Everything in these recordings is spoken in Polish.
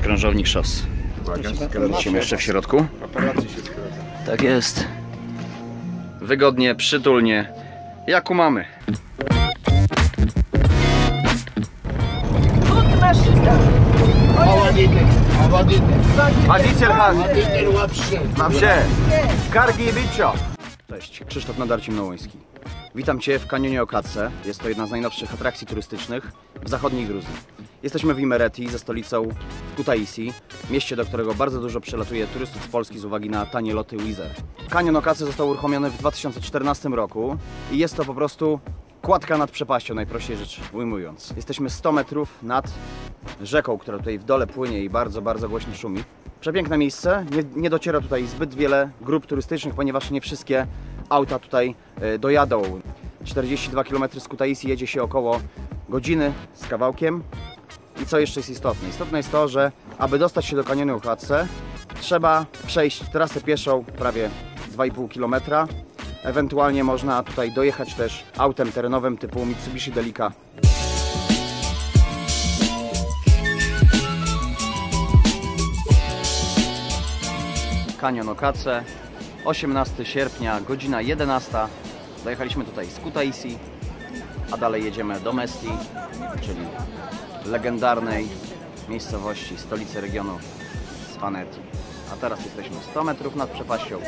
krążownik szos. Wrócimy jeszcze w środku. Tak jest. Wygodnie, przytulnie, jak u mamy. Mam się. Kargi i bicio. Cześć, Krzysztof Nadarcim Nołoński. Witam Cię w kanionie Okatce. Jest to jedna z najnowszych atrakcji turystycznych w zachodniej Gruzji. Jesteśmy w Imereti ze stolicą w Kutaisi, mieście, do którego bardzo dużo przelatuje turystów z Polski z uwagi na tanie loty Wizer. Kanion Okatce został uruchomiony w 2014 roku i jest to po prostu kładka nad przepaścią, najprościej rzecz ujmując. Jesteśmy 100 metrów nad rzeką, która tutaj w dole płynie i bardzo, bardzo głośno szumi. Przepiękne miejsce, nie, nie dociera tutaj zbyt wiele grup turystycznych, ponieważ nie wszystkie auta tutaj e, dojadą. 42 km z Kutaisi jedzie się około godziny z kawałkiem. I co jeszcze jest istotne? Istotne jest to, że aby dostać się do kanionu Okatce, trzeba przejść trasę pieszą prawie 2,5 km. Ewentualnie można tutaj dojechać też autem terenowym typu Mitsubishi Delica Kanion Okace 18 sierpnia, godzina 11 Dojechaliśmy tutaj z Kutaisi A dalej jedziemy do Mesti Czyli legendarnej miejscowości, stolicy regionu Svaneti A teraz jesteśmy 100 metrów nad przepaścią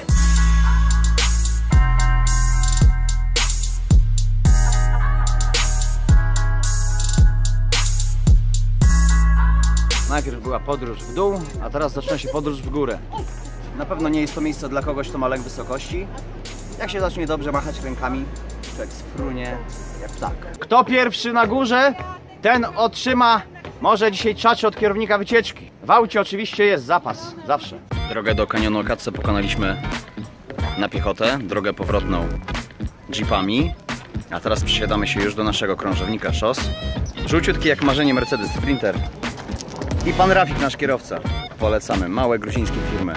Najpierw była podróż w dół, a teraz zaczyna się podróż w górę. Na pewno nie jest to miejsce dla kogoś, kto ma lęk wysokości. Jak się zacznie dobrze machać rękami, człowiek sprunie jak ptak. Kto pierwszy na górze, ten otrzyma może dzisiaj czacie od kierownika wycieczki. W aucie oczywiście jest zapas, zawsze. Drogę do kanionu Okatce pokonaliśmy na piechotę, drogę powrotną jeepami. A teraz przesiadamy się już do naszego krążownika szos. Żółciutki jak marzenie Mercedes Sprinter. I pan Rafik, nasz kierowca. Polecamy. Małe gruzińskie firmy.